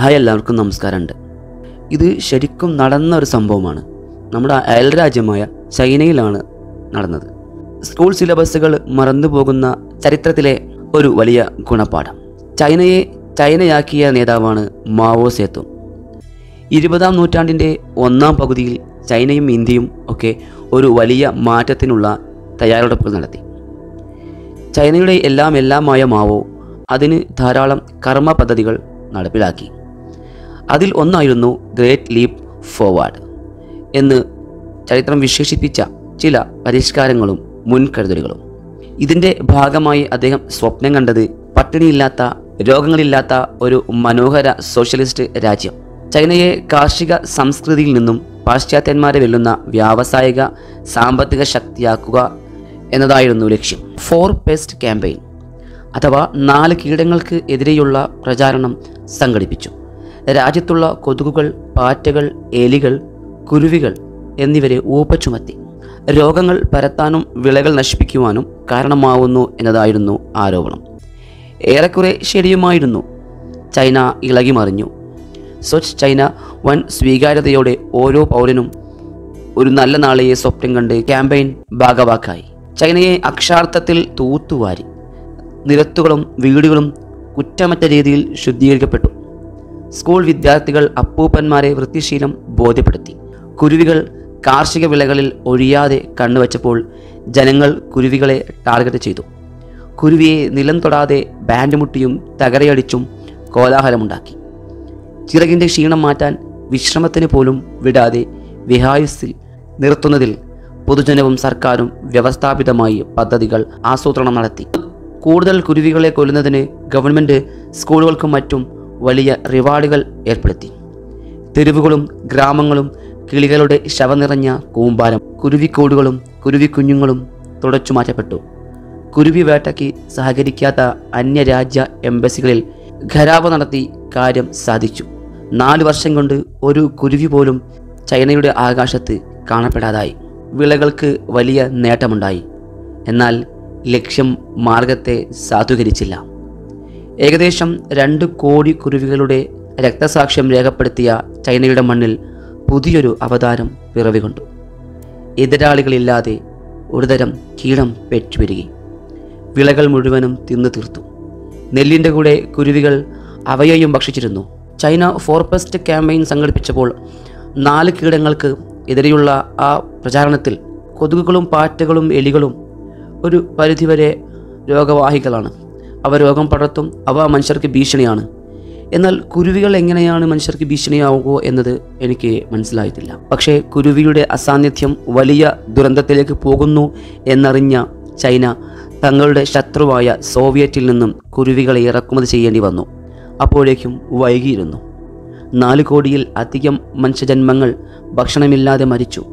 Hi എല്ലാവർക്കും നമസ്കാരമുണ്ട്. ഇത് ശരിക്കും നടന്ന ഒരു സംഭവമാണ്. നമ്മുടെ അയൽരാജ്യമായ ചൈനയിലാണ് നടന്നത്. സ്കൂൾ സിലബസുകൾ മറന്നു പോകുന്ന ചരിത്രത്തിലെ ഒരു വലിയ ഗുണപാഠം. ചൈനയെ ചൈനയാക്കിയ നേതാവാണ് മാവോ സേത്തു ഇരുപതാം നൂറ്റാണ്ടിന്റെ ഒന്നാം പകുതിയിൽ ചൈനയും ഇന്ത്യയും ഒക്കെ ഒരു വലിയ മാറ്റത്തിനുള്ള തയ്യാറെടുപ്പുകൾ നടത്തി. ചൈനയുടെ എല്ലാം എല്ലാമായ മാവോ അതിന് ധാരാളം കർമ്മ പദ്ധതികൾ നടപ്പിലാക്കി. അതിൽ ഒന്നായിരുന്നു ഗ്രേറ്റ് ലീപ് ഫോർവേഡ് എന്ന് ചരിത്രം വിശേഷിപ്പിച്ച ചില പരിഷ്കാരങ്ങളും മുൻകരുതലുകളും. ഇതിന്റെ ഭാഗമായി അദ്ദേഹം സ്വപ്നം കണ്ടത് പട്ടിണിയില്ലാത്ത രോഗങ്ങളില്ലാത്ത ഒരു മനോഹര സോഷ്യലിസ്റ്റ് രാജ്യം. ചൈനയെ കാർഷിക സംസ്കൃതിയിൽ നിന്നും പാശ്ചാത്യന്മാരെ വെല്ലുന്ന വ്യാവസായിക സാമ്പത്തിക ശക്തിയാക്കുക എന്നതായിരുന്നു ലക്ഷ്യം. ഫോർ പെസ്റ്റ് ക്യാമ്പയിൻ അഥവാ നാല് കീടങ്ങൾക്ക് എതിരെയുള്ള പ്രചാരണം സംഘടിപ്പിച്ചു. രാജ്യത്തുള്ള കൊതുകുകൾ പാറ്റകൾ എലികൾ കുരുവികൾ എന്നിവരെ ഊപ്പ ചുമത്തി. രോഗങ്ങൾ പരത്താനും വിളകൾ നശിപ്പിക്കുവാനും കാരണമാവുന്നു എന്നതായിരുന്നു ആരോപണം. ഏറെക്കുറെ ശരിയുമായിരുന്നു. ചൈന ഇളകിമറിഞ്ഞു. സ്വച്ഛ് ചൈന വൻ സ്വീകാര്യതയോടെ ഓരോ പൗരനും ഒരു നല്ല നാളെയെ സ്വപ്നം കണ്ട് ക്യാമ്പയിൻ ഭാഗവാക്കായി. ചൈനയെ അക്ഷാർത്ഥത്തിൽ തൂത്തുവാരി. നിരത്തുകളും വീടുകളും കുറ്റമറ്റ രീതിയിൽ ശുദ്ധീകരിക്കപ്പെട്ടു. സ്കൂൾ വിദ്യാർത്ഥികൾ അപ്പൂപ്പന്മാരെ വൃത്തിശീലം ബോധ്യപ്പെടുത്തി. കുരുവികൾ കാർഷിക വിളകളിൽ ഒഴിയാതെ കണ്ണുവച്ചപ്പോൾ ജനങ്ങൾ കുരുവികളെ ടാർഗറ്റ് ചെയ്തു. കുരുവിയെ നിലം തൊടാതെ ബാൻഡ് മുട്ടിയും തകരയടിച്ചും കോലാഹലമുണ്ടാക്കി. ചിറകിന്റെ ക്ഷീണം മാറ്റാൻ വിശ്രമത്തിന് പോലും വിടാതെ വിഹായുസിൽ നിർത്തുന്നതിൽ പൊതുജനവും സർക്കാരും വ്യവസ്ഥാപിതമായി പദ്ധതികൾ ആസൂത്രണം നടത്തി. കൂടുതൽ കുരുവികളെ കൊല്ലുന്നതിന് ഗവൺമെന്റ് സ്കൂളുകൾക്കും മറ്റും വലിയ റിവാർഡുകൾ ഏർപ്പെടുത്തി. തെരുവുകളും ഗ്രാമങ്ങളും കിളികളുടെ ശവനിറഞ്ഞ കൂമ്പാരം കുരുവിക്കൂടുകളും കുരുവിക്കുഞ്ഞുങ്ങളും തുടച്ചു മാറ്റപ്പെട്ടു. കുരുവി വേട്ടയ്ക്ക് സഹകരിക്കാത്ത അന്യരാജ്യ എംബസികളിൽ ഖരാവ നടത്തി കാര്യം സാധിച്ചു. നാല് വർഷം കൊണ്ട് ഒരു കുരുവി പോലും ചൈനയുടെ ആകാശത്ത് കാണപ്പെടാതായി. വിളകൾക്ക് വലിയ നേട്ടമുണ്ടായി. എന്നാൽ ലക്ഷ്യം മാർഗത്തെ സാധൂകരിച്ചില്ല. ഏകദേശം രണ്ട് കോടി കുരുവികളുടെ രക്തസാക്ഷ്യം രേഖപ്പെടുത്തിയ ചൈനയുടെ മണ്ണിൽ പുതിയൊരു അവതാരം പിറവികൊണ്ടു. എതിരാളികളില്ലാതെ ഒരുതരം കീടം പെറ്റുപെരുകി വിളകൾ മുഴുവനും തിന്നു തീർത്തു. നെല്ലിന്റെ കൂടെ കുരുവികൾ അവയെയും ഭക്ഷിച്ചിരുന്നു. ചൈന ഫോർപെസ്റ്റ് ക്യാമ്പയിൻ സംഘടിപ്പിച്ചപ്പോൾ നാല് കീടങ്ങൾക്ക് എതിരെയുള്ള ആ പ്രചാരണത്തിൽ കൊതുകുകളും പാറ്റകളും എലികളും ഒരു പരിധിവരെ രോഗവാഹികളാണ്. അവ രോഗം പടർത്തും അവ മനുഷ്യർക്ക് ഭീഷണിയാണ്. എന്നാൽ കുരുവികൾ എങ്ങനെയാണ് മനുഷ്യർക്ക് ഭീഷണിയാവുക എന്നത് എനിക്ക് മനസ്സിലായിട്ടില്ല. പക്ഷേ കുരുവിയുടെ അസാന്നിധ്യം വലിയ ദുരന്തത്തിലേക്ക് പോകുന്നു എന്നറിഞ്ഞ ചൈന തങ്ങളുടെ ശത്രുവായ സോവിയറ്റിൽ നിന്നും കുരുവികളെ ഇറക്കുമതി ചെയ്യേണ്ടി വന്നു. അപ്പോഴേക്കും വൈകിയിരുന്നു. നാല് കോടിയിൽ അധികം മനുഷ്യജന്മങ്ങൾ ഭക്ഷണമില്ലാതെ മരിച്ചു.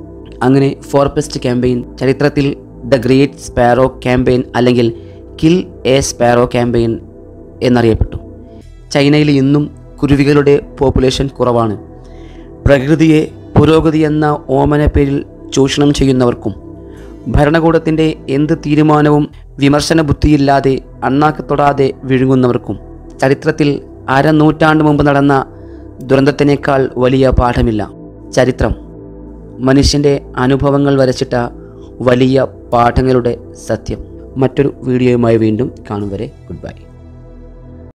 അങ്ങനെ ഫോർപെസ്റ്റ് ക്യാമ്പയിൻ ചരിത്രത്തിൽ ദ ഗ്രേറ്റ് സ്പാരോ ക്യാമ്പയിൻ അല്ലെങ്കിൽ കിൽ എ സ്പാരോ ക്യാമ്പയിൻ എന്നറിയപ്പെട്ടു. ചൈനയിൽ ഇന്നും കുരുവികളുടെ പോപ്പുലേഷൻ കുറവാണ്. പ്രകൃതിയെ പുരോഗതി എന്ന ഓമന പേരിൽ ചൂഷണം ചെയ്യുന്നവർക്കും ഭരണകൂടത്തിന്റെ എന്ത് തീരുമാനവും വിമർശന ബുദ്ധിയില്ലാതെ അണ്ണാക്ക് തൊടാതെ വിഴുങ്ങുന്നവർക്കും ചരിത്രത്തിൽ അരനൂറ്റാണ്ട് മുമ്പ് നടന്ന ദുരന്തത്തിനേക്കാൾ വലിയ പാഠമില്ല. ചരിത്രം മനുഷ്യന്റെ അനുഭവങ്ങൾ വരച്ചിട്ട വലിയ പാഠങ്ങളുടെ സത്യം. മറ്റൊരു വീഡിയോയുമായി വീണ്ടും കാണും വരെ. Good bye